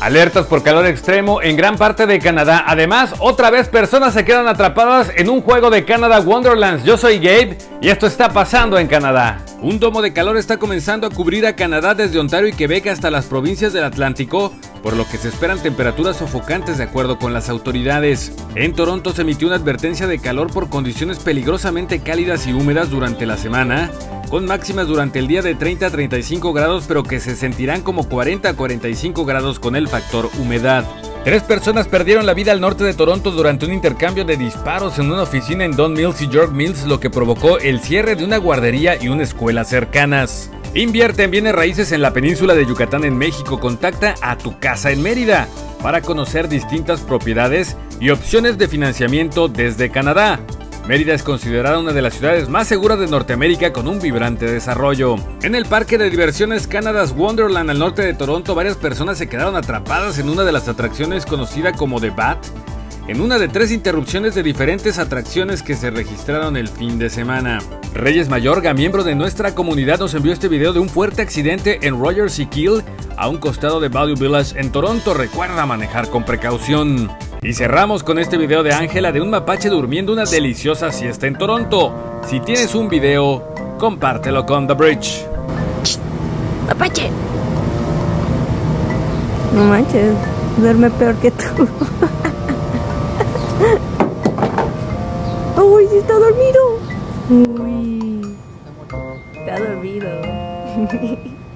Alertas por calor extremo en gran parte de Canadá. Además, otra vez personas se quedan atrapadas en un juego de Canada Wonderlands. Yo soy Gabe y esto está pasando en Canadá. Un domo de calor está comenzando a cubrir a Canadá desde Ontario y Quebec hasta las provincias del Atlántico, por lo que se esperan temperaturas sofocantes de acuerdo con las autoridades. En Toronto se emitió una advertencia de calor por condiciones peligrosamente cálidas y húmedas durante la semana, con máximas durante el día de 30 a 35 grados, pero que se sentirán como 40 a 45 grados con el factor humedad. Tres personas perdieron la vida al norte de Toronto durante un intercambio de disparos en una oficina en Don Mills y York Mills, lo que provocó el cierre de una guardería y una escuela cercanas. Invierte en bienes raíces en la península de Yucatán en México. Contacta a tu casa en Mérida para conocer distintas propiedades y opciones de financiamiento desde Canadá. Mérida es considerada una de las ciudades más seguras de Norteamérica con un vibrante desarrollo. En el parque de diversiones Canada's Wonderland al norte de Toronto, varias personas se quedaron atrapadas en una de las atracciones conocida como The Bat, en una de tres interrupciones de diferentes atracciones que se registraron el fin de semana. Reyes Mayorga, miembro de nuestra comunidad, nos envió este video de un fuerte accidente en Rogers y Kill, a un costado de Value Village en Toronto. Recuerda manejar con precaución. Y cerramos con este video de Ángela de un mapache durmiendo una deliciosa siesta en Toronto. Si tienes un video, compártelo con The Bridge. Mapache. No manches, duerme peor que tú. Uy, sí está dormido. Uy, está dormido.